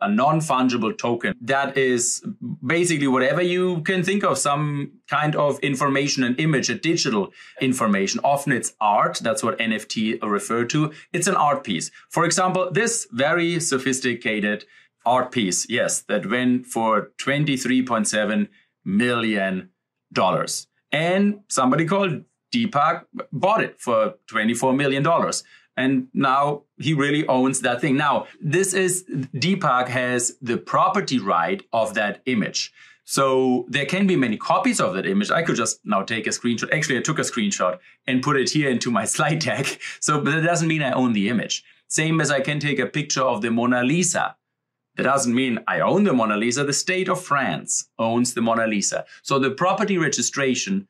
a non fungible token that is basically whatever you can think of, some kind of information, an image, a digital information. Often it's art. That's what NFT refer to. It's an art piece. For example, this very sophisticated art piece, yes, that went for 23.7 million dollars. And somebody called Deepak bought it for $24 million. And now he really owns that thing. Now, this is Deepak has the property right of that image. So there can be many copies of that image. I could just now take a screenshot. Actually, I took a screenshot and put it here into my slide deck. So, but that doesn't mean I own the image. Same as I can take a picture of the Mona Lisa. That doesn't mean I own the Mona Lisa. The state of France owns the Mona Lisa. So the property registration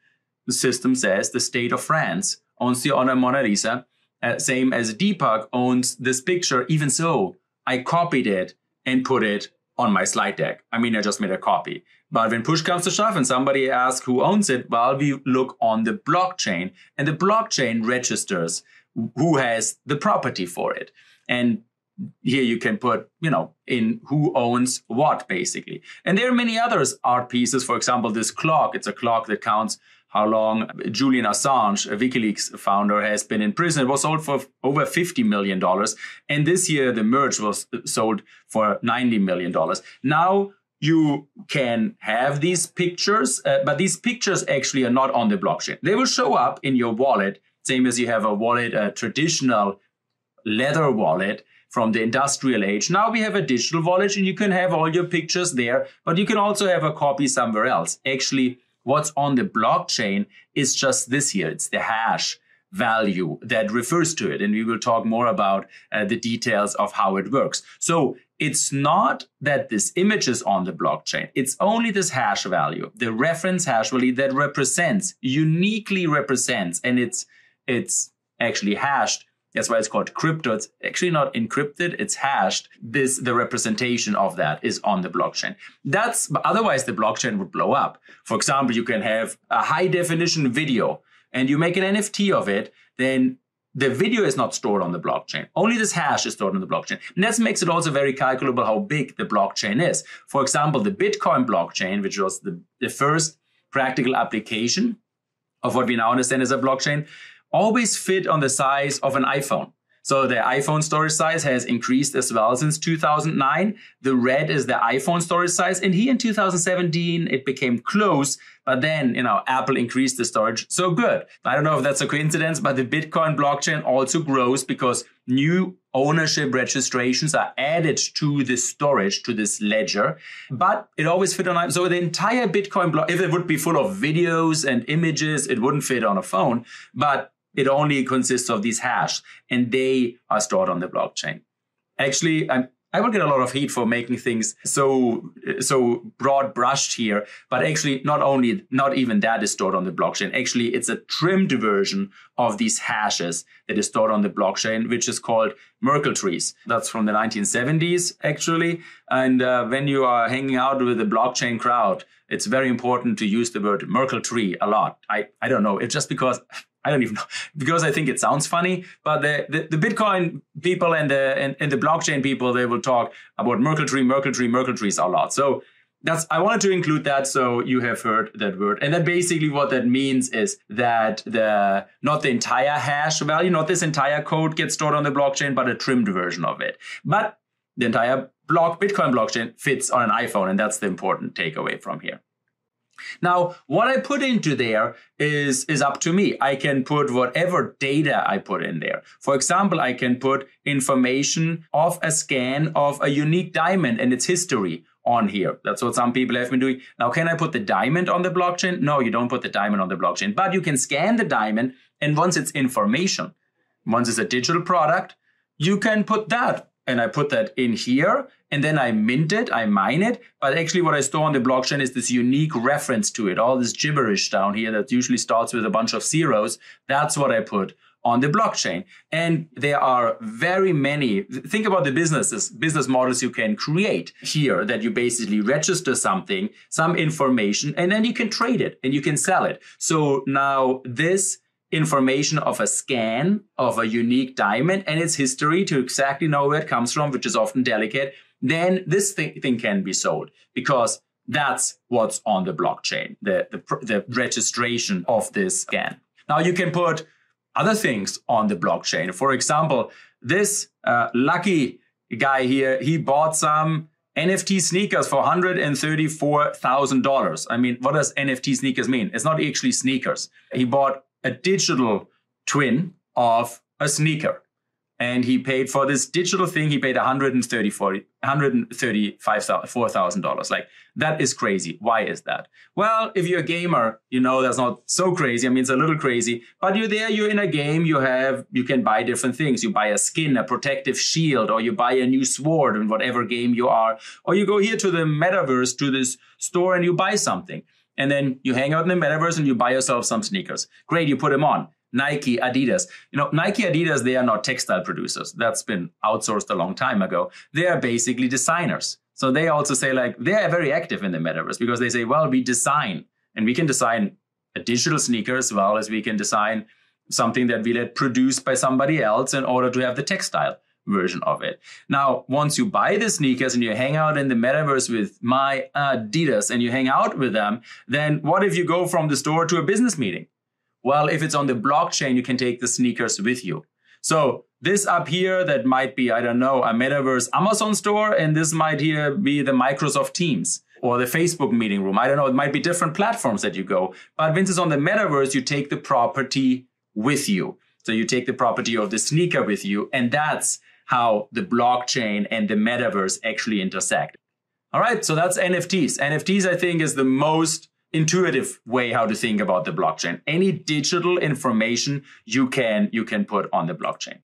system says the state of France owns the Mona Lisa, uh, same as Deepak owns this picture. Even so, I copied it and put it on my slide deck. I mean, I just made a copy. But when push comes to shove and somebody asks who owns it, well, we look on the blockchain and the blockchain registers who has the property for it. And here you can put, you know, in who owns what basically. And there are many others art pieces. For example, this clock, it's a clock that counts how long Julian Assange, a WikiLeaks founder, has been in prison. It was sold for over $50 million. And this year, the merge was sold for $90 million. Now, you can have these pictures, uh, but these pictures actually are not on the blockchain. They will show up in your wallet, same as you have a wallet, a traditional leather wallet from the industrial age. Now we have a digital wallet and you can have all your pictures there, but you can also have a copy somewhere else. Actually, what's on the blockchain is just this here. It's the hash value that refers to it. And we will talk more about uh, the details of how it works. So it's not that this image is on the blockchain. It's only this hash value, the reference hash value that represents, uniquely represents, and it's, it's actually hashed that's why it's called crypto. It's actually not encrypted, it's hashed. This the representation of that is on the blockchain. That's otherwise the blockchain would blow up. For example, you can have a high definition video and you make an NFT of it, then the video is not stored on the blockchain. Only this hash is stored on the blockchain. And that makes it also very calculable how big the blockchain is. For example, the Bitcoin blockchain, which was the, the first practical application of what we now understand as a blockchain, always fit on the size of an iPhone. So the iPhone storage size has increased as well since 2009. The red is the iPhone storage size. And here in 2017, it became close. But then, you know, Apple increased the storage. So good. I don't know if that's a coincidence, but the Bitcoin blockchain also grows because new ownership registrations are added to this storage, to this ledger. But it always fit on, so the entire Bitcoin block, if it would be full of videos and images, it wouldn't fit on a phone. But it only consists of these hash and they are stored on the blockchain. Actually, I'm, I will get a lot of heat for making things so so broad brushed here, but actually not only not even that is stored on the blockchain. Actually, it's a trimmed version of these hashes that is stored on the blockchain, which is called Merkle trees. That's from the 1970s actually. And uh, when you are hanging out with the blockchain crowd, it's very important to use the word Merkle tree a lot. I I don't know. It's just because I don't even know because I think it sounds funny. But the, the, the Bitcoin people and the and, and, the blockchain people they will talk about Merkle tree, Merkle tree, Merkle trees a lot. So that's I wanted to include that so you have heard that word. And then basically what that means is that the not the entire hash value, not this entire code gets stored on the blockchain, but a trimmed version of it. But the entire block Bitcoin blockchain fits on an iPhone, and that's the important takeaway from here. Now, what I put into there is, is up to me. I can put whatever data I put in there. For example, I can put information of a scan of a unique diamond and its history on here. That's what some people have been doing. Now, can I put the diamond on the blockchain? No, you don't put the diamond on the blockchain, but you can scan the diamond. And once it's information, once it's a digital product, you can put that and I put that in here and then I mint it, I mine it. But actually, what I store on the blockchain is this unique reference to it, all this gibberish down here that usually starts with a bunch of zeros. That's what I put on the blockchain. And there are very many, think about the businesses, business models you can create here that you basically register something, some information, and then you can trade it and you can sell it. So now this information of a scan of a unique diamond and its history to exactly know where it comes from, which is often delicate. then this thing, thing can be sold because that's what's on the blockchain, the, the, the registration of this scan. Now you can put other things on the blockchain. For example, this uh, lucky guy here, he bought some NFT sneakers for $134,000. I mean, what does NFT sneakers mean? It's not actually sneakers. He bought a digital twin of a sneaker. And he paid for this digital thing he paid $135,000 like that is crazy. Why is that? Well if you're a gamer you know that's not so crazy. I mean it's a little crazy. But you're there you're in a game you have you can buy different things. You buy a skin a protective shield or you buy a new sword in whatever game you are. Or you go here to the metaverse to this store and you buy something and then you hang out in the metaverse and you buy yourself some sneakers great you put them on Nike, Adidas. You know, Nike, Adidas, they are not textile producers. That's been outsourced a long time ago. They are basically designers. So they also say like they are very active in the metaverse because they say, well, we design and we can design a digital sneaker as well as we can design something that we let produced by somebody else in order to have the textile version of it. Now, once you buy the sneakers and you hang out in the metaverse with my Adidas and you hang out with them, then what if you go from the store to a business meeting? Well, if it's on the blockchain, you can take the sneakers with you. So this up here, that might be, I don't know, a metaverse Amazon store, and this might here be the Microsoft Teams or the Facebook meeting room. I don't know, it might be different platforms that you go. But once it's on the metaverse, you take the property with you. So you take the property of the sneaker with you, and that's how the blockchain and the metaverse actually intersect. All right, so that's NFTs. NFTs, I think, is the most intuitive way how to think about the blockchain. Any digital information you can you can put on the blockchain.